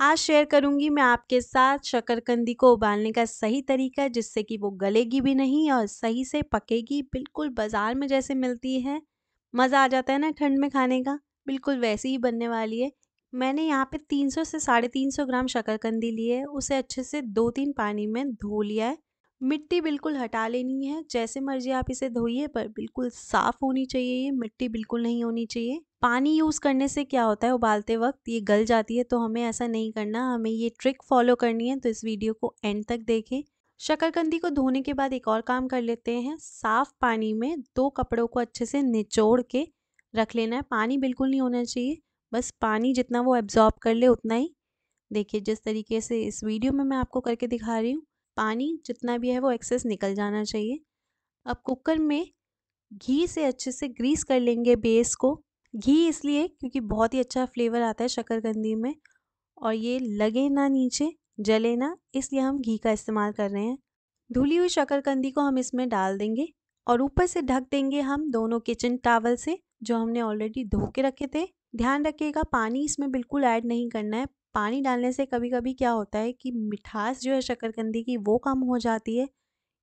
आज शेयर करूँगी मैं आपके साथ शकरकंदी को उबालने का सही तरीका, जिससे कि वो गलेगी भी नहीं और सही से पकेगी बिल्कुल बाज़ार में जैसे मिलती है। मज़ा आ जाता है ना ठंड में खाने का? बिल्कुल वैसी ही बनने वाली है। मैंने यहाँ पे 300 से साढ़े तीन सौ ग्राम शकरकंदी ली है, उसे अच्छे से दो तीन पानी में धो लिया है। मिट्टी बिल्कुल हटा लेनी है, जैसे मर्ज़ी आप इसे धोइए, पर बिल्कुल साफ़ होनी चाहिए ये, मिट्टी बिल्कुल नहीं होनी चाहिए। पानी यूज़ करने से क्या होता है उबालते वक्त, ये गल जाती है तो हमें ऐसा नहीं करना, हमें ये ट्रिक फॉलो करनी है तो इस वीडियो को एंड तक देखें। शकरकंदी को धोने के बाद एक और काम कर लेते हैं, साफ़ पानी में दो कपड़ों को अच्छे से निचोड़ के रख लेना है। पानी बिल्कुल नहीं होना चाहिए, बस पानी जितना वो एब्जॉर्ब कर ले, उतना ही। देखिए, जिस तरीके से इस वीडियो में मैं आपको करके दिखा रही हूँ पानी जितना भी है वो एक्सेस निकल जाना चाहिए। अब कुकर में घी से अच्छे से ग्रीस कर लेंगे बेस को। घी इसलिए क्योंकि बहुत ही अच्छा फ्लेवर आता है शक्करकंदी में और ये लगे ना नीचे, जले ना, इसलिए हम घी का इस्तेमाल कर रहे हैं। धुली हुई शक्करकंदी को हम इसमें डाल देंगे और ऊपर से ढक देंगे हम दोनों किचन टावल से जो हमने ऑलरेडी धो के रखे थे। ध्यान रखिएगा, पानी इसमें बिल्कुल ऐड नहीं करना है। पानी डालने से कभी कभी क्या होता है कि मिठास जो है शक्करकंदी की, वो कम हो जाती है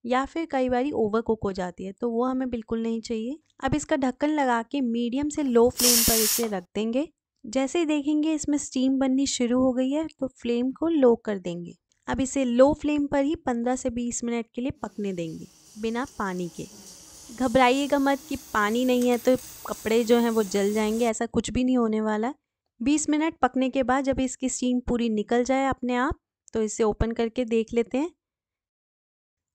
या फिर कई बार ओवर कुक हो जाती है तो वो हमें बिल्कुल नहीं चाहिए। अब इसका ढक्कन लगा के मीडियम से लो फ्लेम पर इसे रख देंगे। जैसे ही देखेंगे इसमें स्टीम बननी शुरू हो गई है तो फ्लेम को लो कर देंगे। अब इसे लो फ्लेम पर ही 15 से 20 मिनट के लिए पकने देंगे, बिना पानी के। घबराइएगा मत कि पानी नहीं है तो कपड़े जो हैं वो जल जाएँगे, ऐसा कुछ भी नहीं होने वाला। 20 मिनट पकने के बाद जब इसकी स्टीम पूरी निकल जाए अपने आप तो इसे ओपन करके देख लेते हैं।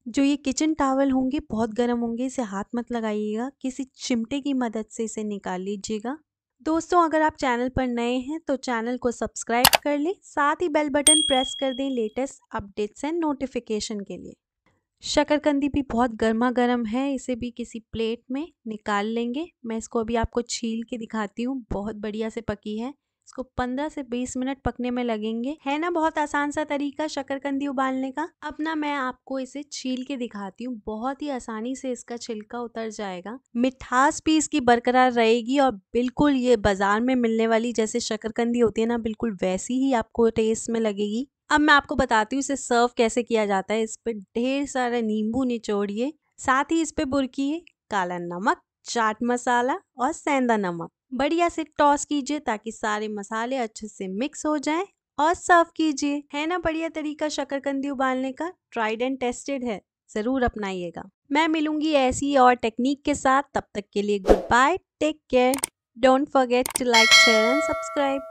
जो ये किचन टावल होंगे बहुत गर्म होंगे, इसे हाथ मत लगाइएगा, किसी चिमटे की मदद से इसे निकाल लीजिएगा। दोस्तों, अगर आप चैनल पर नए हैं तो चैनल को सब्सक्राइब कर लें, साथ ही बेल बटन प्रेस कर दें लेटेस्ट अपडेट्स एंड नोटिफिकेशन के लिए। शकरकंदी भी बहुत गर्मा गर्म है, इसे भी किसी प्लेट में निकाल लेंगे। मैं इसको अभी आपको छील के दिखाती हूँ, बहुत बढ़िया से पकी है। इसको 15 से 20 मिनट पकने में लगेंगे। है ना, बहुत आसान सा तरीका शकरकंदी उबालने का। अब ना मैं आपको इसे छील के दिखाती हूँ, बहुत ही आसानी से इसका छिलका उतर जाएगा। मिठास भी इसकी बरकरार रहेगी और बिल्कुल ये बाज़ार में मिलने वाली जैसे शकरकंदी होती है ना, बिल्कुल वैसी ही आपको टेस्ट में लगेगी। अब मैं आपको बताती हूँ, इसे सर्व कैसे किया जाता है। इस पर ढेर सारा नींबू निचोड़िए, साथ ही इस पे बुरकिए, काला नमक, चाट मसाला और सेंधा नमक। बढ़िया से टॉस कीजिए ताकि सारे मसाले अच्छे से मिक्स हो जाएँ और सर्व कीजिए। है ना बढ़िया तरीका शकरकंदी उबालने का? ट्राइड एंड टेस्टेड है। ज़रूर अपनाइएगा। मैं मिलूँगी ऐसी और टेक्निक के साथ। तब तक के लिए good bye, take care. Don't forget to like, share and subscribe.